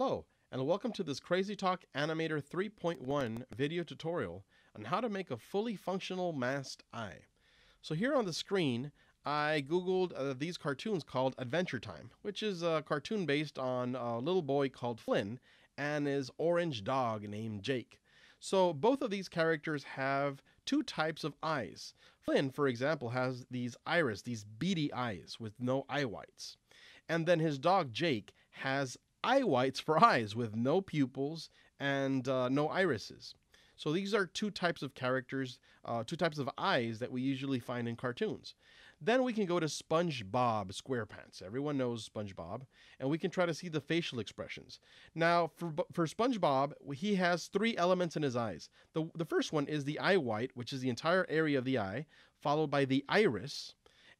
Hello, and welcome to this CrazyTalk Animator 3.1 video tutorial on how to make a fully functional masked eye. So here on the screen, I googled uh, these cartoons called Adventure Time, which is a cartoon based on a little boy called Flynn and his orange dog named Jake. So both of these characters have two types of eyes. Flynn, for example, has these iris, these beady eyes with no eye whites. And then his dog Jake has eye whites for eyes with no pupils and uh, no irises. So these are two types of characters, uh, two types of eyes that we usually find in cartoons. Then we can go to SpongeBob SquarePants. Everyone knows SpongeBob, and we can try to see the facial expressions. Now, for for SpongeBob, he has three elements in his eyes. The the first one is the eye white, which is the entire area of the eye, followed by the iris,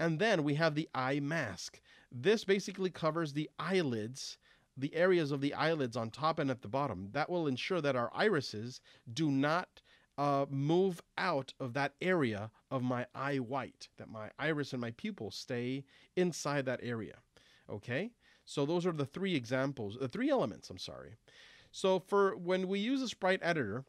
and then we have the eye mask. This basically covers the eyelids the areas of the eyelids on top and at the bottom. That will ensure that our irises do not uh, move out of that area of my eye white, that my iris and my pupil stay inside that area. Okay? So those are the three examples, the three elements, I'm sorry. So for when we use a sprite editor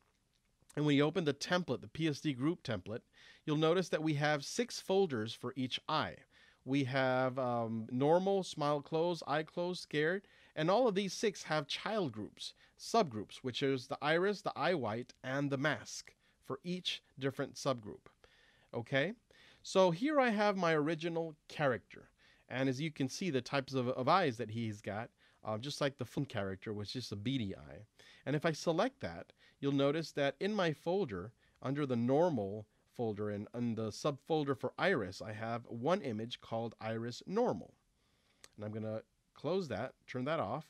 and we open the template, the PSD group template, you'll notice that we have six folders for each eye. We have um, normal, smile close, eye close, scared, and all of these six have child groups, subgroups, which is the iris, the eye white, and the mask for each different subgroup. Okay? So here I have my original character. And as you can see, the types of, of eyes that he's got, uh, just like the Flynn character, was just a beady eye. And if I select that, you'll notice that in my folder, under the normal folder and in the subfolder for iris, I have one image called iris normal. And I'm going to close that, turn that off.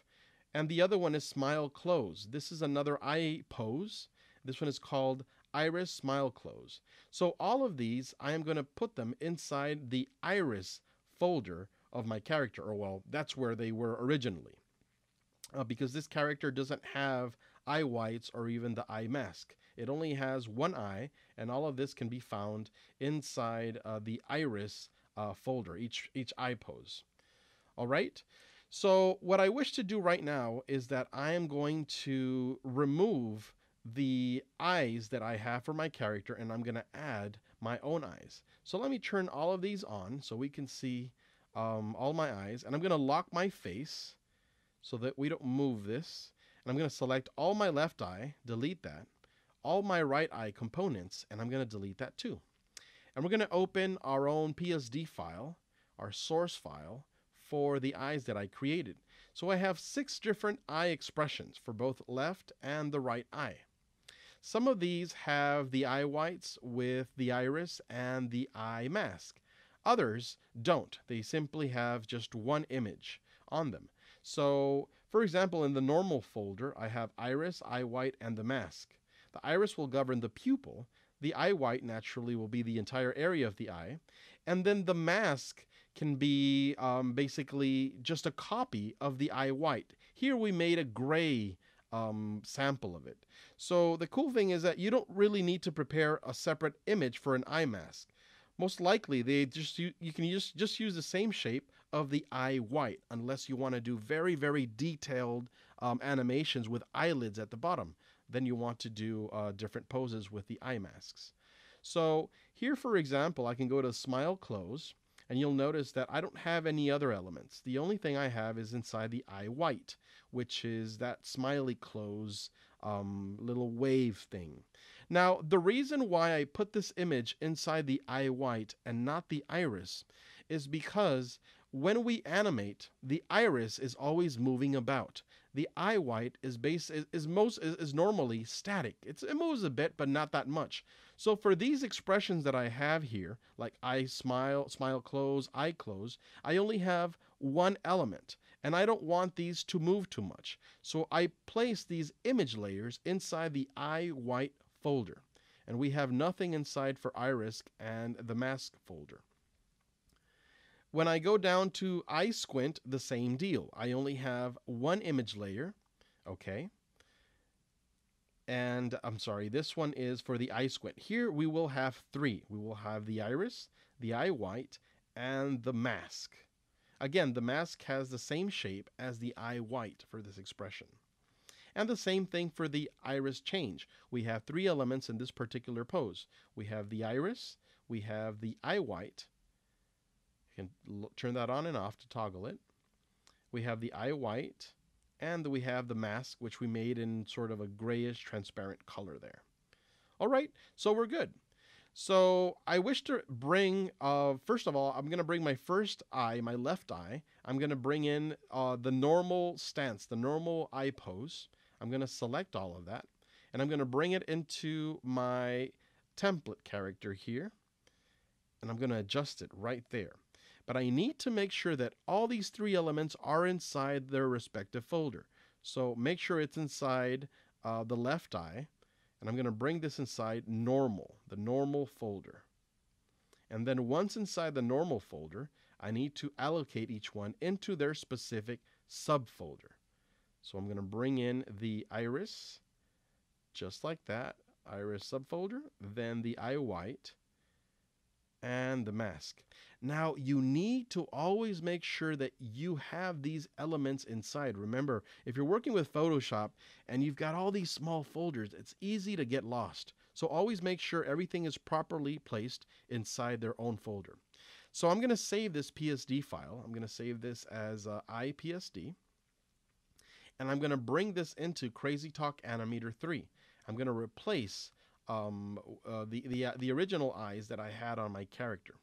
And the other one is smile close. This is another eye pose. This one is called iris smile close. So all of these, I am going to put them inside the iris folder of my character, or well, that's where they were originally. Uh, because this character doesn't have eye whites or even the eye mask. It only has one eye, and all of this can be found inside uh, the iris uh, folder, each, each eye pose. All right. So what I wish to do right now is that I am going to remove the eyes that I have for my character and I'm going to add my own eyes. So let me turn all of these on so we can see um, all my eyes and I'm going to lock my face so that we don't move this. And I'm going to select all my left eye, delete that, all my right eye components, and I'm going to delete that too. And we're going to open our own PSD file, our source file, for the eyes that I created. So I have six different eye expressions for both left and the right eye. Some of these have the eye whites with the iris and the eye mask. Others don't. They simply have just one image on them. So, for example, in the normal folder, I have iris, eye white, and the mask. The iris will govern the pupil. The eye white naturally will be the entire area of the eye. And then the mask can be um, basically just a copy of the eye white. Here we made a gray um, sample of it. So the cool thing is that you don't really need to prepare a separate image for an eye mask. Most likely, they just you, you can just just use the same shape of the eye white, unless you want to do very very detailed um, animations with eyelids at the bottom. Then you want to do uh, different poses with the eye masks. So here, for example, I can go to Smile Close and you'll notice that I don't have any other elements. The only thing I have is inside the eye white, which is that smiley close um, little wave thing. Now, the reason why I put this image inside the eye white and not the iris is because when we animate, the iris is always moving about. The eye white is base is, is most is, is normally static. It's, it moves a bit, but not that much. So for these expressions that I have here, like I smile, smile close, eye close, I only have one element, and I don't want these to move too much. So I place these image layers inside the eye white folder, and we have nothing inside for iris and the mask folder. When I go down to eye squint, the same deal. I only have one image layer, okay? And I'm sorry, this one is for the eye squint. Here we will have three. We will have the iris, the eye white, and the mask. Again, the mask has the same shape as the eye white for this expression. And the same thing for the iris change. We have three elements in this particular pose. We have the iris, we have the eye white. You can turn that on and off to toggle it. We have the eye white, and we have the mask, which we made in sort of a grayish transparent color there. All right, so we're good. So I wish to bring, uh, first of all, I'm going to bring my first eye, my left eye. I'm going to bring in uh, the normal stance, the normal eye pose. I'm going to select all of that, and I'm going to bring it into my template character here, and I'm going to adjust it right there. But I need to make sure that all these three elements are inside their respective folder. So make sure it's inside uh, the left eye. And I'm going to bring this inside normal, the normal folder. And then once inside the normal folder, I need to allocate each one into their specific subfolder. So I'm going to bring in the iris, just like that, iris subfolder, then the eye white, and the mask. Now, you need to always make sure that you have these elements inside. Remember, if you're working with Photoshop and you've got all these small folders, it's easy to get lost. So always make sure everything is properly placed inside their own folder. So I'm going to save this PSD file. I'm going to save this as uh, IPSD. And I'm going to bring this into CrazyTalk Animator 3. I'm going to replace um, uh, the, the, uh, the original eyes that I had on my character.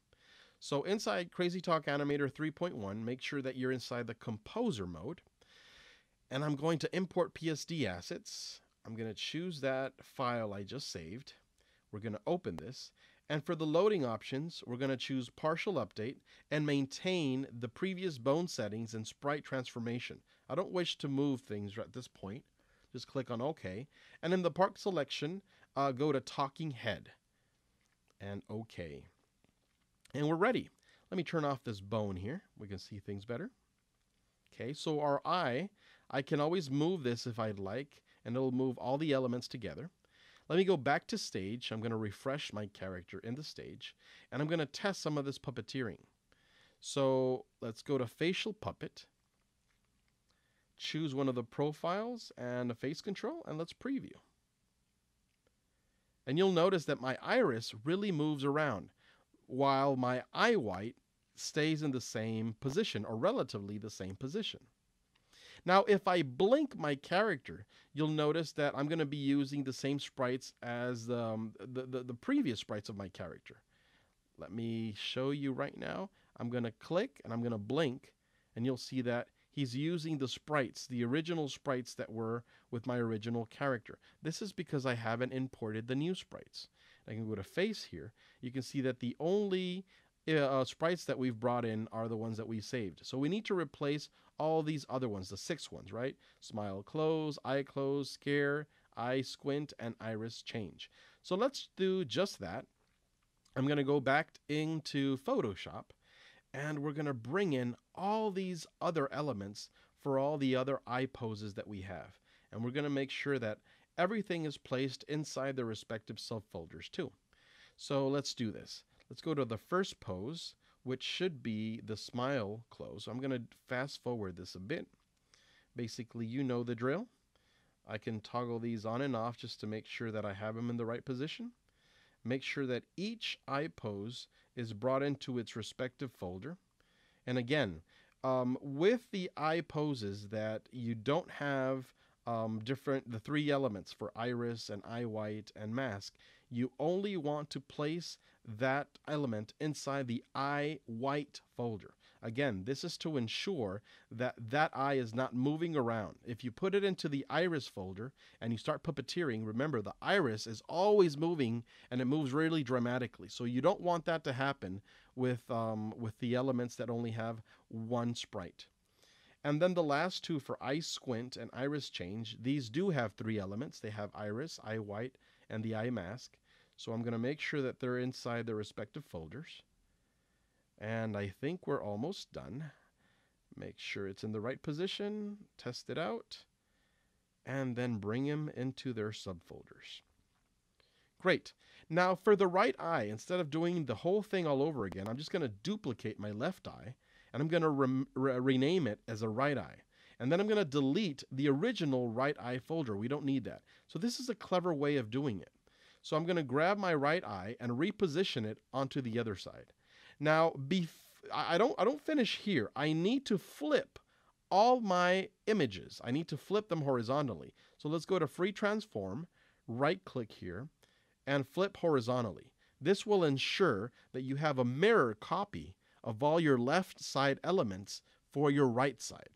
So inside CrazyTalk Animator 3.1, make sure that you're inside the composer mode. And I'm going to import PSD assets. I'm going to choose that file I just saved. We're going to open this. And for the loading options, we're going to choose partial update and maintain the previous bone settings and sprite transformation. I don't wish to move things at this point. Just click on OK. And in the part selection, uh, go to talking head and OK. And we're ready. Let me turn off this bone here. We can see things better. Okay, so our eye, I can always move this if I'd like, and it'll move all the elements together. Let me go back to stage. I'm going to refresh my character in the stage, and I'm going to test some of this puppeteering. So let's go to facial puppet, choose one of the profiles and a face control, and let's preview. And you'll notice that my iris really moves around while my eye white stays in the same position or relatively the same position. Now, if I blink my character, you'll notice that I'm going to be using the same sprites as um, the, the, the previous sprites of my character. Let me show you right now. I'm going to click and I'm going to blink, and you'll see that he's using the sprites, the original sprites that were with my original character. This is because I haven't imported the new sprites. I can go to face here. You can see that the only uh, sprites that we've brought in are the ones that we saved. So we need to replace all these other ones, the six ones, right? Smile close, eye close, scare, eye squint, and iris change. So let's do just that. I'm going to go back into Photoshop and we're going to bring in all these other elements for all the other eye poses that we have. And we're going to make sure that everything is placed inside the respective subfolders too. So let's do this. Let's go to the first pose, which should be the smile close. I'm going to fast forward this a bit. Basically, you know the drill. I can toggle these on and off just to make sure that I have them in the right position. Make sure that each eye pose is brought into its respective folder. And again, um, with the eye poses that you don't have um, different the three elements for iris and eye white and mask, you only want to place that element inside the eye white folder. Again, this is to ensure that that eye is not moving around. If you put it into the iris folder and you start puppeteering, remember the iris is always moving and it moves really dramatically. So you don't want that to happen with um, with the elements that only have one sprite. And then the last two for eye squint and iris change, these do have three elements. They have iris, eye white, and the eye mask. So I'm going to make sure that they're inside their respective folders. And I think we're almost done. Make sure it's in the right position, test it out, and then bring them into their subfolders. Great. Now for the right eye, instead of doing the whole thing all over again, I'm just going to duplicate my left eye and I'm going to re- re- rename it as a right eye. And then I'm going to delete the original right eye folder. We don't need that. So this is a clever way of doing it. So I'm going to grab my right eye and reposition it onto the other side. Now, bef- I don't I don't finish here. I need to flip all my images. I need to flip them horizontally. So let's go to free transform, right click here, and flip horizontally. This will ensure that you have a mirror copy of all your left side elements for your right side.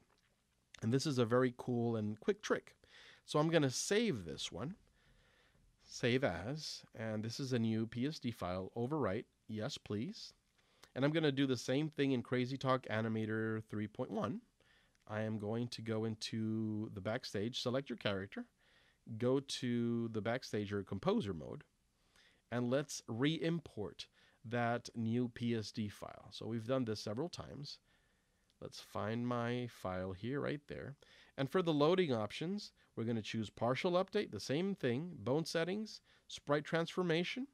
And this is a very cool and quick trick. So I'm going to save this one, save as, and this is a new PSD file, overwrite, yes please. And I'm going to do the same thing in CrazyTalk Animator 3.1. I am going to go into the backstage, select your character, go to the backstage or composer mode, and let's re-import that new PSD file. So we've done this several times. Let's find my file here, right there. And for the loading options, we're going to choose partial update, the same thing, bone settings, sprite transformation,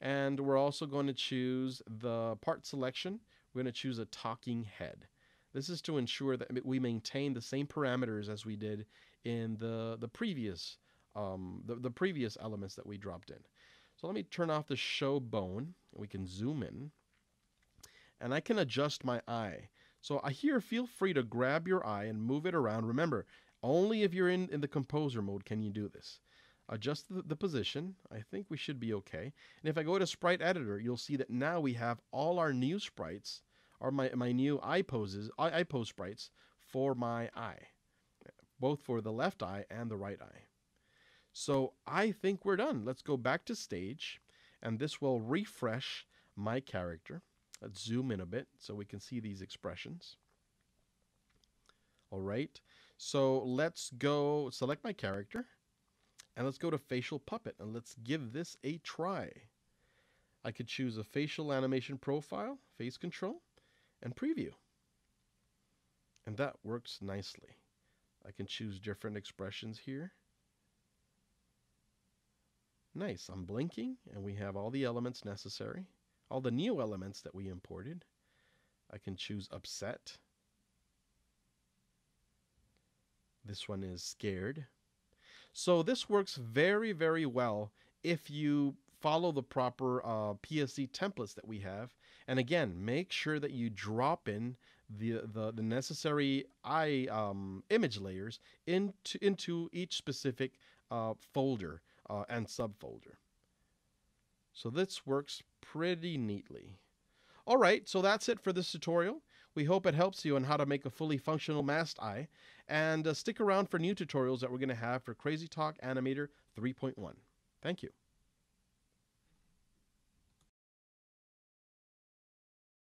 and we're also going to choose the part selection. We're going to choose a talking head. This is to ensure that we maintain the same parameters as we did in the, the previous um, the, the previous elements that we dropped in. So let me turn off the show bone. We can zoom in. And I can adjust my eye. So here, feel free to grab your eye and move it around. Remember, only if you're in, in the composer mode can you do this. Adjust the, the position. I think we should be okay. And if I go to Sprite Editor, you'll see that now we have all our new sprites or my, my new eye poses, eye, eye pose sprites for my eye, both for the left eye and the right eye. So I think we're done. Let's go back to stage, and this will refresh my character. Let's zoom in a bit so we can see these expressions. All right, so let's go select my character, and let's go to Facial Puppet, and let's give this a try. I could choose a facial animation profile, face control, and preview. And that works nicely. I can choose different expressions here. Nice, I'm blinking and we have all the elements necessary, all the new elements that we imported. I can choose upset. This one is scared. So this works very, very well if you follow the proper uh, PSD templates that we have. And again, make sure that you drop in the the, the necessary eye um, image layers into into each specific uh, folder uh, and subfolder. So this works pretty neatly. All right, so that's it for this tutorial. We hope it helps you on how to make a fully functional masked eye. And uh, stick around for new tutorials that we're going to have for CrazyTalk Animator 3.1. Thank you.